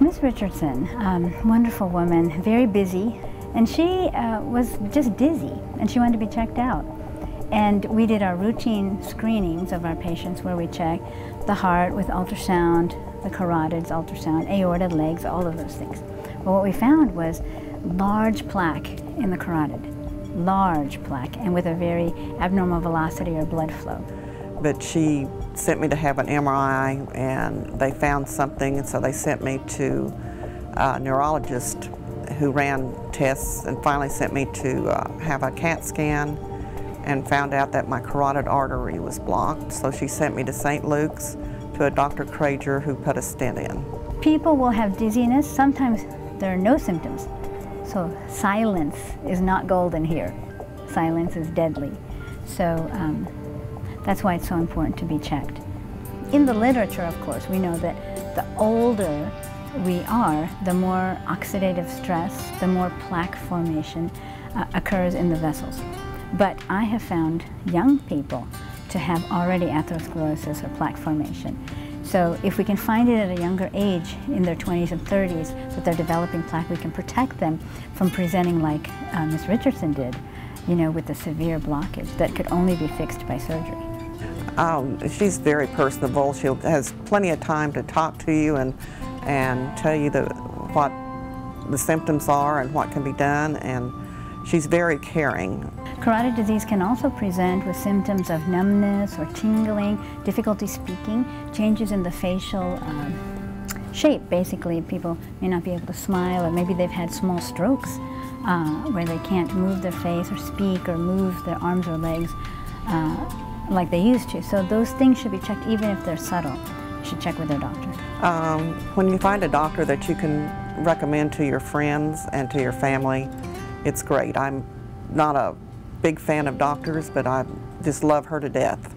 Miss Richardson, um, wonderful woman, very busy, and she uh, was just dizzy, and she wanted to be checked out. And we did our routine screenings of our patients where we check the heart with ultrasound, the carotids, ultrasound, aorta, legs, all of those things. But what we found was large plaque in the carotid, large plaque, and with a very abnormal velocity or blood flow. But she sent me to have an MRI and they found something, and so they sent me to a neurologist who ran tests and finally sent me to uh, have a CAT scan and found out that my carotid artery was blocked. So she sent me to St. Luke's to a Dr. Krager who put a stent in. People will have dizziness. Sometimes there are no symptoms. So silence is not golden here. Silence is deadly. So um, that's why it's so important to be checked. In the literature, of course, we know that the older we are, the more oxidative stress, the more plaque formation uh, occurs in the vessels. But I have found young people to have already atherosclerosis or plaque formation. So if we can find it at a younger age, in their 20s and 30s, that they're developing plaque, we can protect them from presenting like uh, Ms. Richardson did, you know, with a severe blockage that could only be fixed by surgery. Um, she's very personable. She has plenty of time to talk to you and, and tell you the, what the symptoms are and what can be done, and she's very caring. Carotid disease can also present with symptoms of numbness or tingling, difficulty speaking, changes in the facial um, shape. Basically, people may not be able to smile or maybe they've had small strokes uh, where they can't move their face or speak or move their arms or legs uh, like they used to. So those things should be checked even if they're subtle. You should check with their doctor. Um, when you find a doctor that you can recommend to your friends and to your family, it's great. I'm not a big fan of doctors, but I just love her to death.